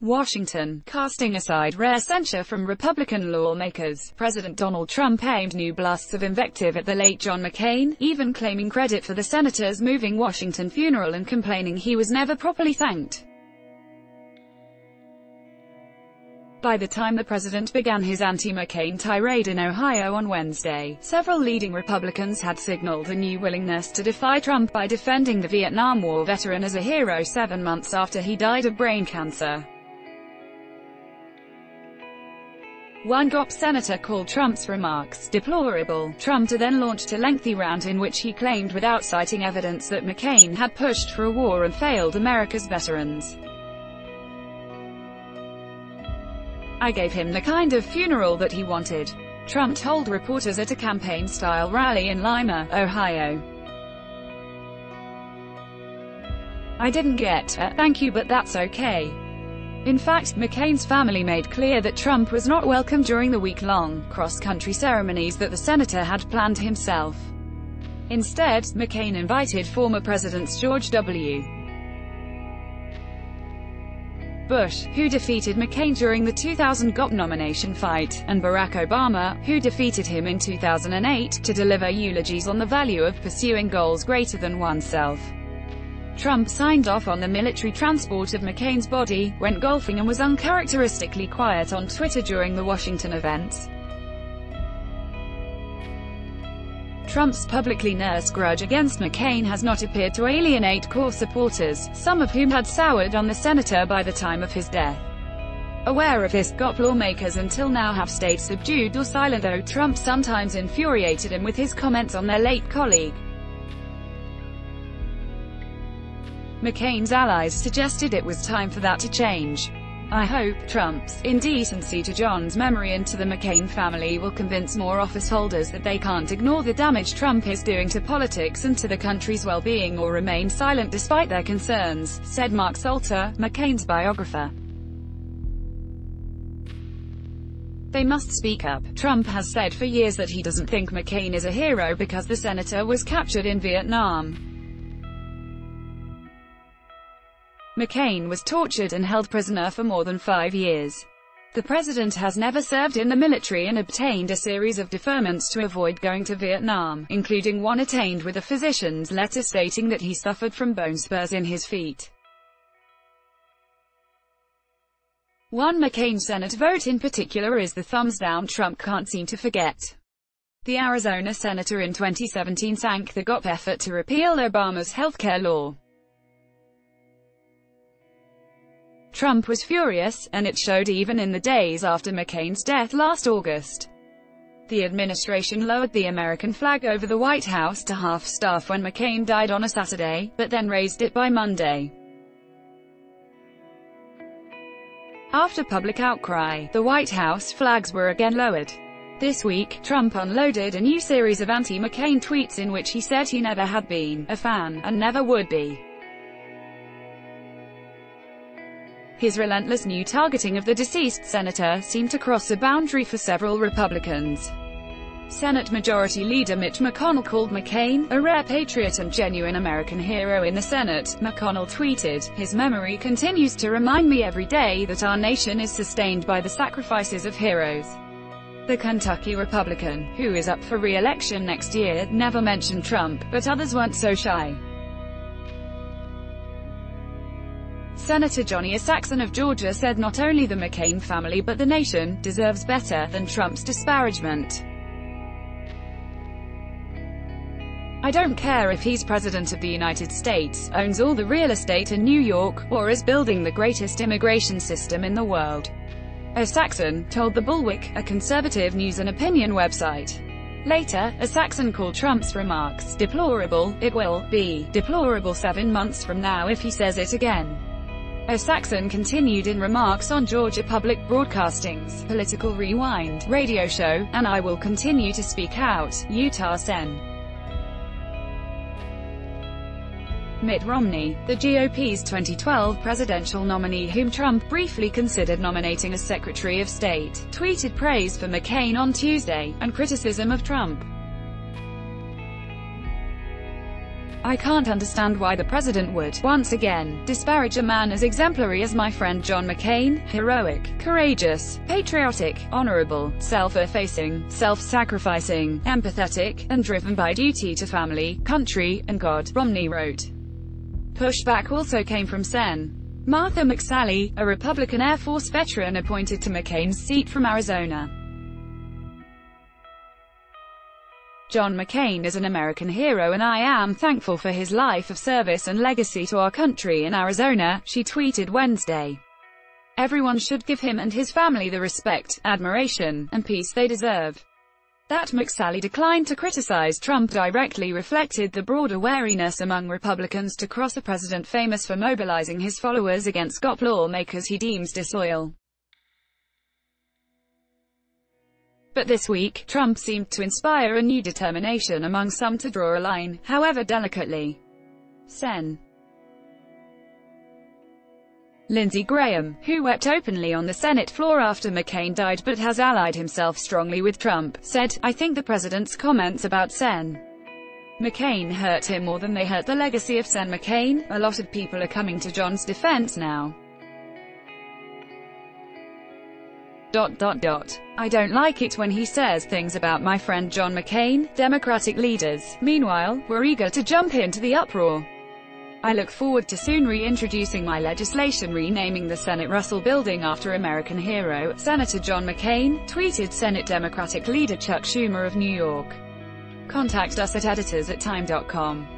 Washington, casting aside rare censure from Republican lawmakers, President Donald Trump aimed new blasts of invective at the late John McCain, even claiming credit for the senator's moving Washington funeral and complaining he was never properly thanked. By the time the president began his anti-McCain tirade in Ohio on Wednesday, several leading Republicans had signaled a new willingness to defy Trump by defending the Vietnam War veteran as a hero seven months after he died of brain cancer. One GOP senator called Trump's remarks deplorable. Trump then launched a lengthy rant in which he claimed without citing evidence that McCain had pushed for a war and failed America's veterans. I gave him the kind of funeral that he wanted. Trump told reporters at a campaign-style rally in Lima, Ohio. I didn't get a thank you but that's okay. In fact, McCain's family made clear that Trump was not welcome during the week-long, cross-country ceremonies that the senator had planned himself. Instead, McCain invited former Presidents George W. Bush, who defeated McCain during the 2000 GOP nomination fight, and Barack Obama, who defeated him in 2008, to deliver eulogies on the value of pursuing goals greater than oneself. Trump signed off on the military transport of McCain's body, went golfing and was uncharacteristically quiet on Twitter during the Washington events. Trump's publicly nursed grudge against McCain has not appeared to alienate core supporters, some of whom had soured on the senator by the time of his death. Aware of this, GOP lawmakers until now have stayed subdued or silent though Trump sometimes infuriated him with his comments on their late colleague. McCain's allies suggested it was time for that to change. I hope Trump's indecency to John's memory and to the McCain family will convince more office holders that they can't ignore the damage Trump is doing to politics and to the country's well-being or remain silent despite their concerns, said Mark Salter, McCain's biographer. They must speak up. Trump has said for years that he doesn't think McCain is a hero because the senator was captured in Vietnam. McCain was tortured and held prisoner for more than five years. The president has never served in the military and obtained a series of deferments to avoid going to Vietnam, including one attained with a physician's letter stating that he suffered from bone spurs in his feet. One McCain Senate vote in particular is the thumbs down Trump can't seem to forget. The Arizona senator in 2017 sank the GOP effort to repeal Obama's healthcare law. Trump was furious, and it showed even in the days after McCain's death last August. The administration lowered the American flag over the White House to half-staff when McCain died on a Saturday, but then raised it by Monday. After public outcry, the White House flags were again lowered. This week, Trump unloaded a new series of anti-McCain tweets in which he said he never had been a fan, and never would be. His relentless new targeting of the deceased senator seemed to cross a boundary for several Republicans. Senate Majority Leader Mitch McConnell called McCain, a rare patriot and genuine American hero in the Senate. McConnell tweeted, His memory continues to remind me every day that our nation is sustained by the sacrifices of heroes. The Kentucky Republican, who is up for re-election next year, never mentioned Trump, but others weren't so shy. Senator Johnny Isakson of Georgia said not only the McCain family but the nation deserves better than Trump's disparagement. I don't care if he's President of the United States, owns all the real estate in New York, or is building the greatest immigration system in the world. Isakson told The Bulwark, a conservative news and opinion website. Later, Isakson called Trump's remarks deplorable. It will be deplorable seven months from now if he says it again. Isakson continued in remarks on Georgia Public Broadcasting's Political Rewind radio show, and I will continue to speak out, Utah Sen. Mitt Romney, the GOP's 2012 presidential nominee whom Trump briefly considered nominating as Secretary of State, tweeted praise for McCain on Tuesday, and criticism of Trump. I can't understand why the president would, once again, disparage a man as exemplary as my friend John McCain, heroic, courageous, patriotic, honorable, self-effacing, self-sacrificing, empathetic, and driven by duty to family, country, and God, Romney wrote. Pushback also came from Sen. Martha McSally, a Republican Air Force veteran appointed to McCain's seat from Arizona. John McCain is an American hero and I am thankful for his life of service and legacy to our country in Arizona, she tweeted Wednesday. Everyone should give him and his family the respect, admiration, and peace they deserve. That McSally declined to criticize Trump directly reflected the broader wariness among Republicans to cross a president famous for mobilizing his followers against GOP lawmakers he deems disloyal. But this week, Trump seemed to inspire a new determination among some to draw a line, however delicately. Sen. Lindsey Graham, who wept openly on the Senate floor after McCain died but has allied himself strongly with Trump, said, I think the president's comments about Sen. McCain hurt him more than they hurt the legacy of Sen McCain. A lot of people are coming to John's defense now. Dot dot dot. I don't like it when he says things about my friend John McCain. Democratic leaders, meanwhile, were eager to jump into the uproar. I look forward to soon reintroducing my legislation renaming the Senate Russell Building after American hero, Senator John McCain, tweeted Senate Democratic leader Chuck Schumer of New York. Contact us at editors at time.com.